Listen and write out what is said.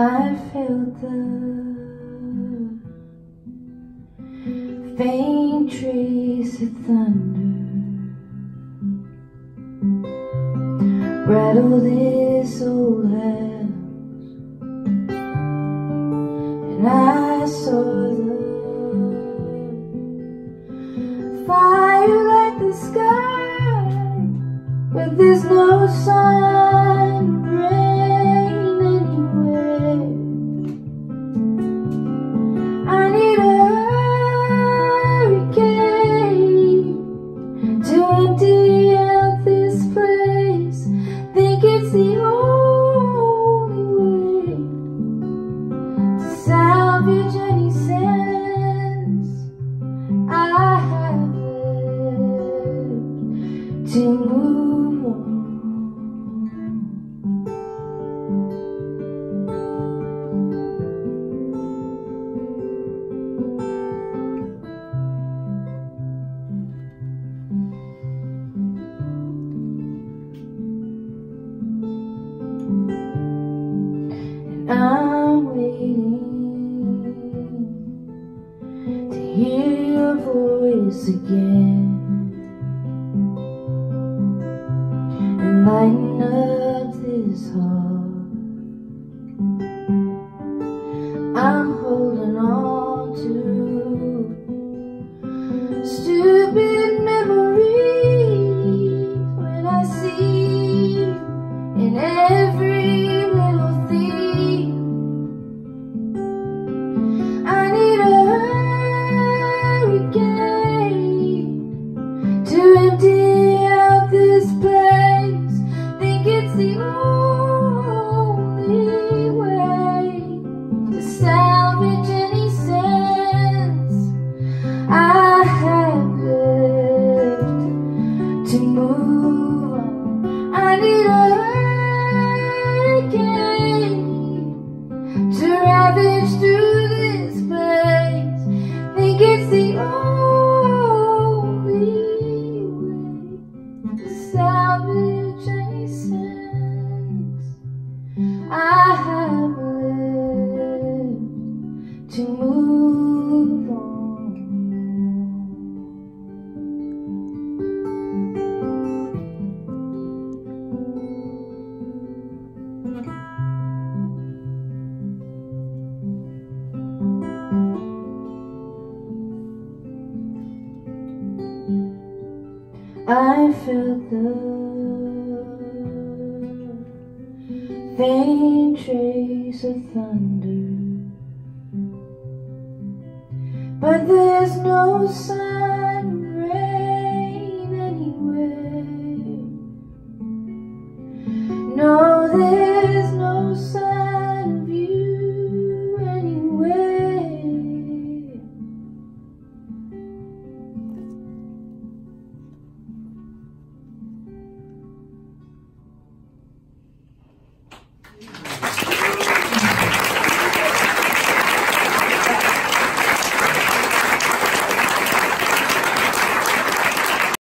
I felt the faint trace of thunder. Rattle this old house, and I saw the fire light the sky, but there's no sign I'm waiting to hear your voice again and lighten up this heart. I'm holding on salvage any I felt the faint trace of thunder, but there's no sign